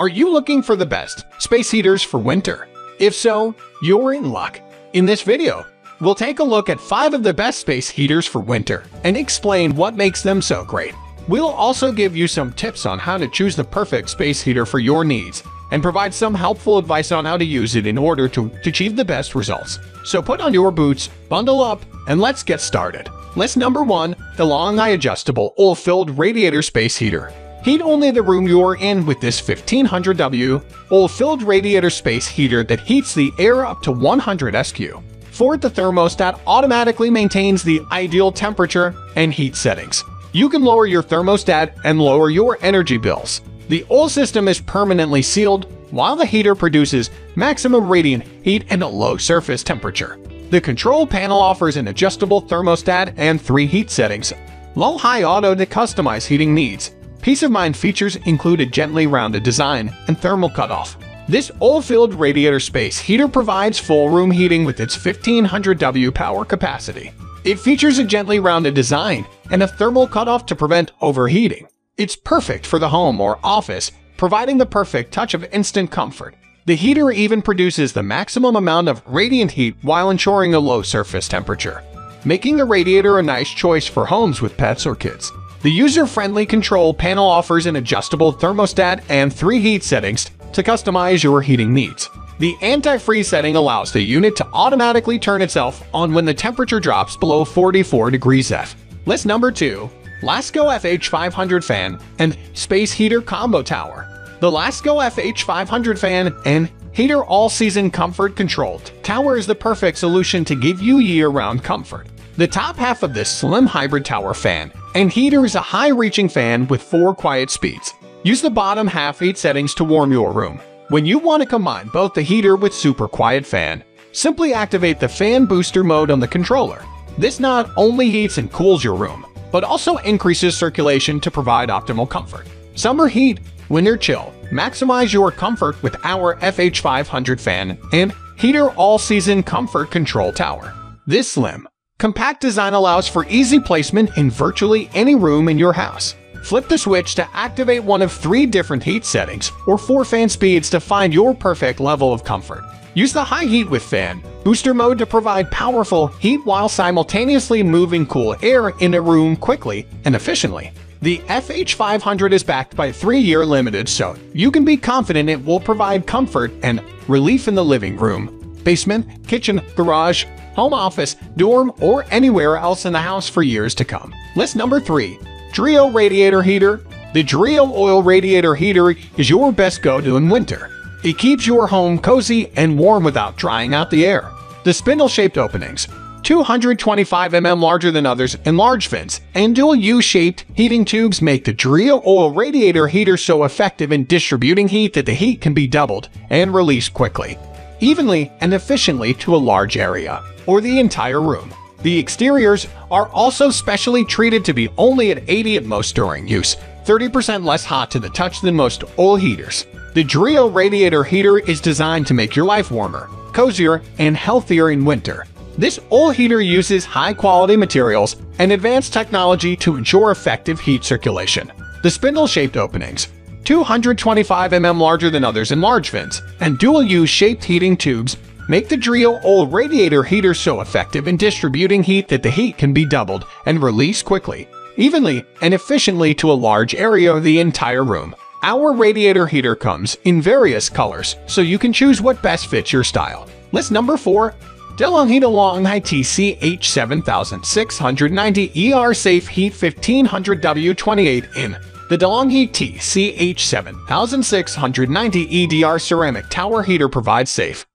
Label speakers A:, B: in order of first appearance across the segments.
A: Are you looking for the best space heaters for winter? If so, you're in luck. In this video, we'll take a look at 5 of the best space heaters for winter and explain what makes them so great. We'll also give you some tips on how to choose the perfect space heater for your needs and provide some helpful advice on how to use it in order to, to achieve the best results. So put on your boots, bundle up, and let's get started. List number 1. DeLonghi Adjustable Oil-Filled Radiator Space Heater. Heat only the room you're in with this 1500W oil-filled radiator space heater that heats the air up to 100 SQ. For the thermostat automatically maintains the ideal temperature and heat settings. You can lower your thermostat and lower your energy bills. The oil system is permanently sealed, while the heater produces maximum radiant heat and a low surface temperature. The control panel offers an adjustable thermostat and three heat settings, low high auto to customize heating needs. Peace of mind features include a gently rounded design and thermal cutoff. This oil-filled radiator space heater provides full room heating with its 1500W power capacity. It features a gently rounded design and a thermal cutoff to prevent overheating. It's perfect for the home or office, providing the perfect touch of instant comfort. The heater even produces the maximum amount of radiant heat while ensuring a low surface temperature, making the radiator a nice choice for homes with pets or kids. The user-friendly control panel offers an adjustable thermostat and three heat settings to customize your heating needs. The anti-freeze setting allows the unit to automatically turn itself on when the temperature drops below 44 degrees F. List number 2. Lasko FH500 Fan and Space Heater Combo Tower. The Lasko FH500 Fan and Heater All-Season Comfort Controlled Tower is the perfect solution to give you year-round comfort. The top half of this slim hybrid tower fan and heater is a high-reaching fan with four quiet speeds. Use the bottom half heat settings to warm your room. When you want to combine both the heater with super quiet fan, simply activate the fan booster mode on the controller. This not only heats and cools your room, but also increases circulation to provide optimal comfort. Summer heat, winter chill, maximize your comfort with our FH500 fan and heater all-season comfort control tower. This slim, Compact design allows for easy placement in virtually any room in your house. Flip the switch to activate one of three different heat settings or four fan speeds to find your perfect level of comfort. Use the high heat with fan booster mode to provide powerful heat while simultaneously moving cool air in a room quickly and efficiently. The FH500 is backed by 3-year limited so you can be confident it will provide comfort and relief in the living room, basement, kitchen, garage, home office, dorm, or anywhere else in the house for years to come. List number 3. Dreo Radiator Heater The Dreo Oil Radiator Heater is your best go-to in winter. It keeps your home cozy and warm without drying out the air. The spindle-shaped openings, 225 mm larger than others and large vents, and dual U-shaped heating tubes make the Dreo Oil Radiator Heater so effective in distributing heat that the heat can be doubled and released quickly, evenly and efficiently to a large area or the entire room. The exteriors are also specially treated to be only at 80 at most during use, 30% less hot to the touch than most oil heaters. The Dreo radiator heater is designed to make your life warmer, cozier, and healthier in winter. This oil heater uses high-quality materials and advanced technology to ensure effective heat circulation. The spindle-shaped openings, 225 mm larger than others in large vents, and dual-use shaped heating tubes Make the Dreo old radiator heater so effective in distributing heat that the heat can be doubled and released quickly, evenly, and efficiently to a large area of the entire room. Our radiator heater comes in various colors, so you can choose what best fits your style. List number 4. DeLonghi Longhai TC-H7690 ER Safe Heat 1500W28 in the DeLonghi TC-H7690 EDR Ceramic Tower Heater provides safe,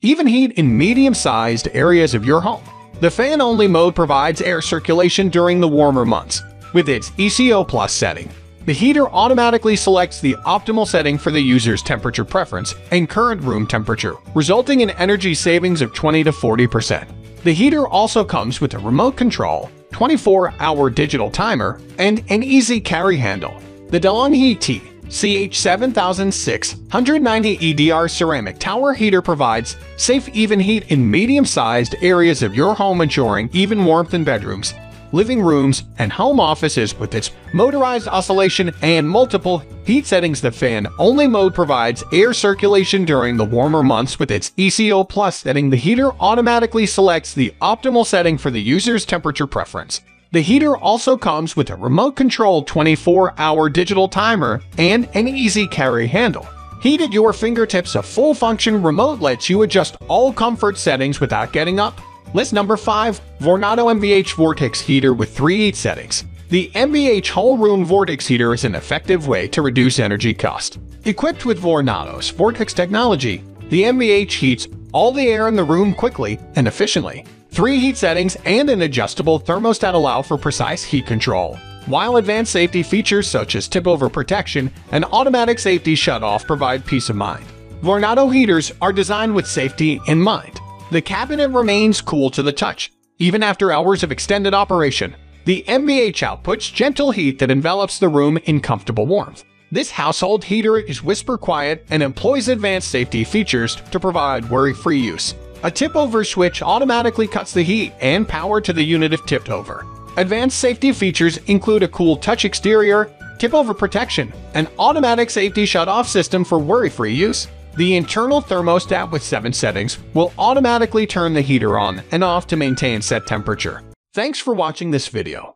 A: even heat in medium-sized areas of your home. The fan-only mode provides air circulation during the warmer months. With its ECO Plus setting, the heater automatically selects the optimal setting for the user's temperature preference and current room temperature, resulting in energy savings of 20 to 40%. The heater also comes with a remote control, 24-hour digital timer, and an easy carry handle. The DeLonghi T CH7690 EDR ceramic tower heater provides safe even heat in medium-sized areas of your home ensuring even warmth in bedrooms, living rooms, and home offices with its motorized oscillation and multiple heat settings. The fan only mode provides air circulation during the warmer months with its ECO Plus setting. The heater automatically selects the optimal setting for the user's temperature preference. The heater also comes with a remote control 24-hour digital timer and an easy carry handle. Heat at your fingertips, a full-function remote lets you adjust all comfort settings without getting up. List number 5. Vornado MVH Vortex Heater with 3 heat settings. The MVH Whole Room Vortex Heater is an effective way to reduce energy cost. Equipped with Vornado's Vortex technology, the MVH heats all the air in the room quickly and efficiently. Three heat settings and an adjustable thermostat allow for precise heat control, while advanced safety features such as tip-over protection and automatic safety shutoff provide peace of mind. Vornado heaters are designed with safety in mind. The cabinet remains cool to the touch, even after hours of extended operation. The MVH outputs gentle heat that envelops the room in comfortable warmth. This household heater is whisper quiet and employs advanced safety features to provide worry-free use. A tip-over switch automatically cuts the heat and power to the unit if tipped over. Advanced safety features include a cool touch exterior, tip-over protection, an automatic safety shut-off system for worry-free use, the internal thermostat with 7 settings will automatically turn the heater on and off to maintain set temperature. Thanks for watching this video.